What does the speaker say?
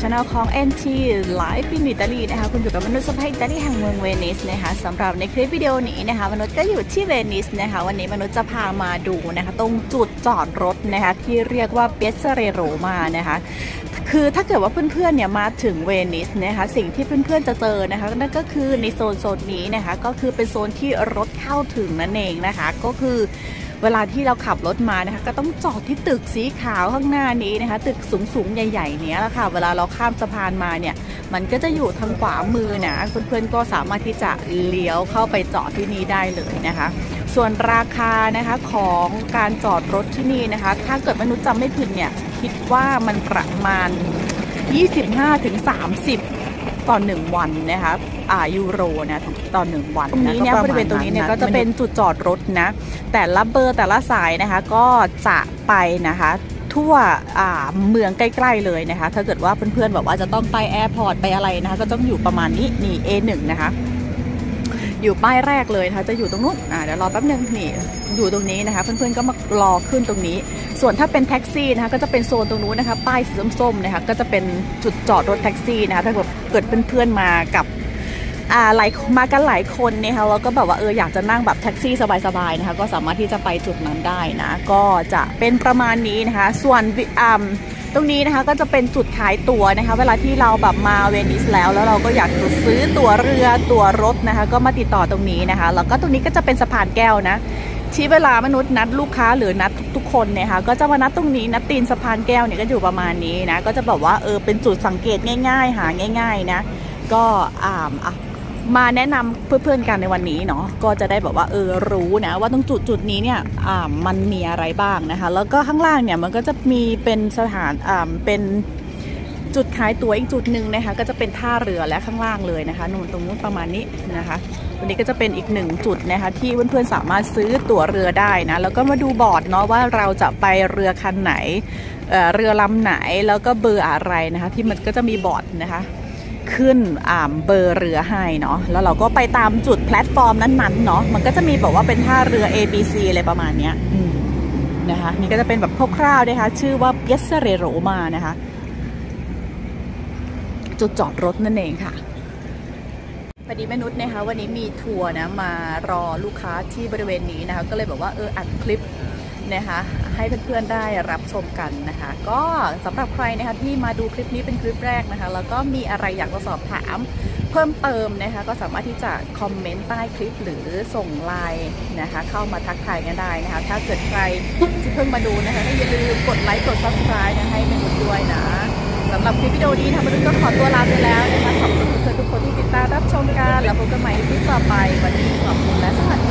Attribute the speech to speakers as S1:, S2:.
S1: ช anel ของ NT Live in Italy นะคะ คุณอยู่กับมนุษย์สภาอิตาลีแห่งเมืองเวนิสนะคะสำหรับในคลิปวิดีโอนี้นะคะ มนุษย์ก็อยู่ที่เวนิสนะคะ วันนี้มนุษย์จะพามาดูนะคะ ตรงจุดจอดรถนะคะ ที่เรียกว่าเบสเรโรมานะคะคือถ้าเกิดว่าเพื่อนๆเนี่ยมาถึงเวนิสนะคะสิ่งที่เพื่อนๆจะเจอนะคะนั่นก็คือในโซนโซนนี้นะคะก็คือเป็นโซนที่รถเข้าถึงนั่นเองนะคะ ก็คือ เวลาที่เราขับรถมานะคะก็ต้องจอดที่ตึกสีขาวข้างหน้านี้นะคะ ตึกสูงๆใหญ่ ๆ เนี้ยแหละค่ะ เวลาเราข้ามสะพานมาเนี่ย มันก็จะอยู่ทางขวามือนะเพื่อนๆก็สามารถที่จะเลี้ยวเข้าไปจอดที่นี่ได้เลยนะคะ ส่วนราคานะคะของการจอดรถที่นี่นะคะ ถ้าเกิดมนุษย์จำไม่ผิดเนี่ยคิดว่ามันประมาณ 25-30 ต่อหนึ่งวันนะคะอ่ายูโรนะต่อหนึ่งวันตรงนี้เนี่ยบริเวณตรงนี้เนี่ยก็จะเป็นจุดจอดรถนะ แต่ละเบอร์แต่ละสายนะคะก็จะไปนะคะทั่วเมืองใกล้ ๆ เลยนะคะ ถ้าเกิดว่าเพื่อนๆแบบว่าจะต้องไป airport ไปอะไรนะคะ ก็ต้องอยู่ประมาณนี้นี่ A1 นะคะ อยู่ป้ายแรกเลยนะคะจะอยู่ตรงนู้นอ่าเดี๋ยวรอแป๊บนึงนี่อยู่ตรงนี้นะคะ เพื่อนๆก็มารอขึ้นตรงนี้ ส่วนถ้าเป็นแท็กซี่นะคะก็จะเป็นโซนตรงนู้นนะคะ ป้ายสีส้มๆนะคะก็จะเป็นจุดจอดรถแท็กซี่นะคะถ้าเกิดเพื่อนๆมากับอ่าหลายมากันหลายคนนะคะแล้วก็แบบว่าเอออยากจะนั่งแบบแท็กซี่สบายๆนะคะก็สามารถที่จะไปจุดนั้นได้นะก็จะเป็นประมาณนี้นะคะ ส่วนอ่า ตรงนี้นะคะก็จะเป็นจุดขายตั๋วนะคะ เวลาที่เราแบบมาเวนิสแล้ว แล้วเราก็อยากจะซื้อตั๋วเรือตั๋วรถนะคะ ก็มาติดต่อตรงนี้นะคะ แล้วก็ตรงนี้ก็จะเป็นสะพานแก้วนะที่เวลามนุษย์นัดลูกค้าหรือนัดทุกๆคนเนี่ยค่ะก็จะมานัดตรงนี้นัดตีนสะพานแก้วเนี่ยก็อยู่ประมาณนี้นะก็จะบอกว่าเออเป็นจุดสังเกตง่าย ๆ หาง่าย ๆนะ ก็อ่าอะ มาแนะนำเพื่อนๆกันในวันนี้เนาะก็จะได้แบบว่าเออรู้นะว่าตรงจุดจุดนี้เนี่ยอ่ามันมีอะไรบ้างนะคะ แล้วก็ข้างล่างเนี่ยมันก็จะมีเป็นสถานอ่าเป็นจุดขายตั๋วอีกจุดหนึ่งนะคะก็จะเป็นท่าเรือและข้างล่างเลยนะคะนู่นตรงนู้นประมาณนี้นะคะ วันนี้ก็จะเป็นอีกหนึ่งจุดนะคะที่เพื่อนๆสามารถซื้อตั๋วเรือได้นะแล้วก็มาดูบอร์ดเนาะว่าเราจะไปเรือคันไหนเเรือลำไหนแล้วก็เบอร์อะไรนะคะที่มันก็จะมีบอร์ดนะคะ ขึ้นอ่าเบอร์เรือให้เนาะแล้วเราก็ไปตามจุดแพลตฟอร์มนั้นๆเนาะมันก็จะมีบอกว่าเป็นท่าเรือ A B C อะไรประมาณเนี้ยนะคะนี่ก็จะเป็นแบบคร่าวๆนะคะชื่อว่าเ e สเรโรมานะคะ จุดจอดรถนั่นเองค่ะพอดีแม่นุชนะคะวันนี้มีทัวร์นะมารอลูกค้าที่บริเวณนี้นะคะก็เลยแบบว่าเอออัดคลิป นะคะให้เพื่อนๆได้รับชมกันนะคะ ก็สำหรับใครนะคะที่มาดูคลิปนี้เป็นคลิปแรกนะคะ แล้วก็มีอะไรอยากจะสอบถามเพิ่มเติมนะคะก็สามารถที่จะคอมเมนต์ใต้คลิปหรือส่งไลน์นะคะเข้ามาทักทายกันได้นะคะ ถ้าเกิดใครที่เพิ่งมาดูนะคะก็อย่าลืมกดไลค์กด subscribe นะให้แม่นุชด้วยนะสำหรับคลิปวิดีโอนี้ทำมาด้วยก็ขอตัวลาไปแล้วนะคะขอบคุณเพื่อนๆทุกคนที่ติดตามรับชมกันแล้วพบกันใหม่ในคลิปต่อไปวันนี้ขอบคุณและสวัสดี